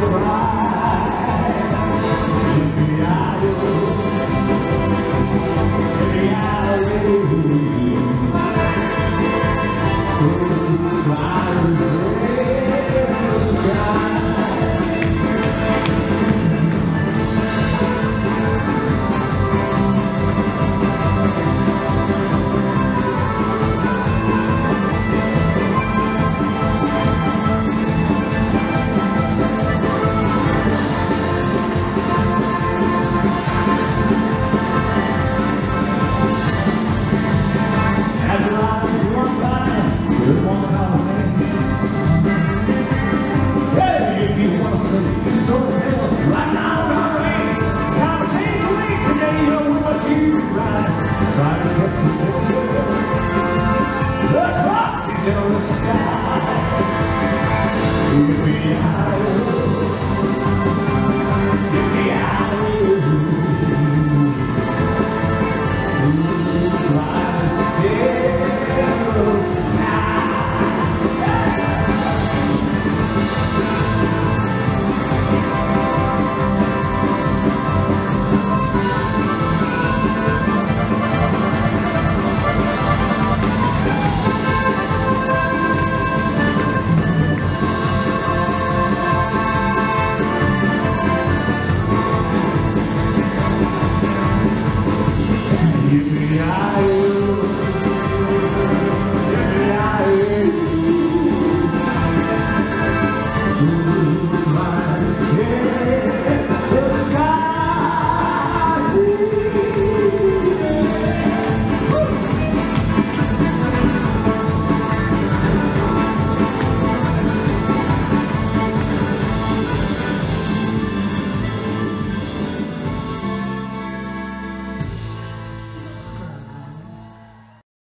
por. till the sky.